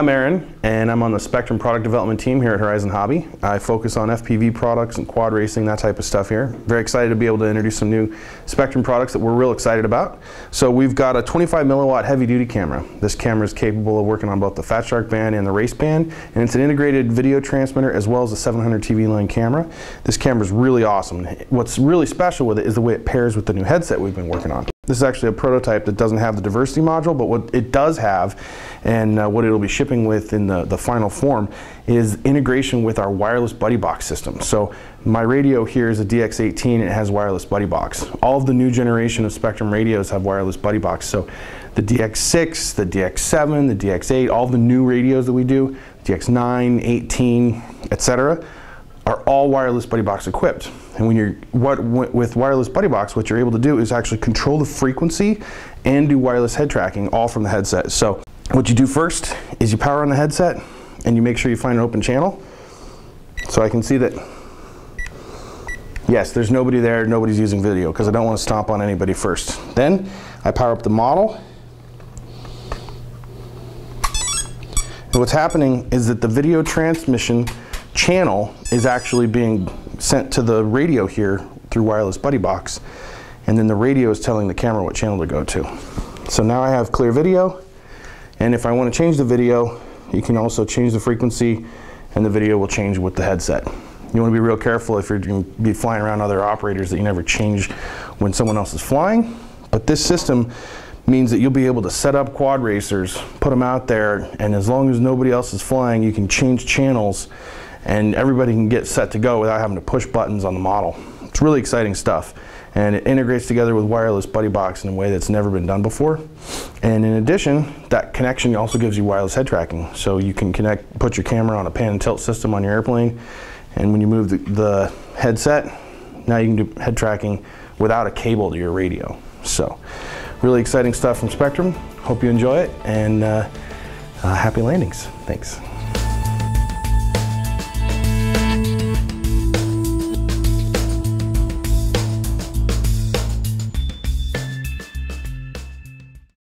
I'm Aaron, and I'm on the Spektrum product development team here at Horizon Hobby. I focus on FPV products and quad racing, that type of stuff here. Very excited to be able to introduce some new Spektrum products that we're real excited about. So we've got a 25 milliwatt heavy duty camera. This camera is capable of working on both the Fat Shark band and the race band, and it's an integrated video transmitter as well as a 700 TV line camera. This camera is really awesome. What's really special with it is the way it pairs with the new headset we've been working on. This is actually a prototype that doesn't have the diversity module, but what it does have, and uh, what it'll be shipping with in the, the final form, is integration with our wireless buddy box system. So my radio here is a DX18, it has wireless buddy box. All of the new generation of Spektrum radios have wireless buddy box. So the DX6, the DX7, the DX8, all the new radios that we do, DX9, 18, etc are all wireless buddy box equipped. And when you're what with wireless buddy box, what you're able to do is actually control the frequency and do wireless head tracking all from the headset. So what you do first is you power on the headset and you make sure you find an open channel. So I can see that yes, there's nobody there, nobody's using video because I don't want to stomp on anybody first. Then I power up the model. And what's happening is that the video transmission channel is actually being sent to the radio here through wireless buddy box and then the radio is telling the camera what channel to go to. So now I have clear video and if I want to change the video you can also change the frequency and the video will change with the headset. You want to be real careful if you're going to be flying around other operators that you never change when someone else is flying but this system means that you'll be able to set up quad racers, put them out there, and as long as nobody else is flying, you can change channels and everybody can get set to go without having to push buttons on the model. It's really exciting stuff and it integrates together with wireless buddy box in a way that's never been done before. And in addition, that connection also gives you wireless head tracking. So you can connect, put your camera on a pan and tilt system on your airplane and when you move the, the headset, now you can do head tracking without a cable to your radio. So really exciting stuff from Spektrum Hope you enjoy it and uh, uh, happy landings. Thanks.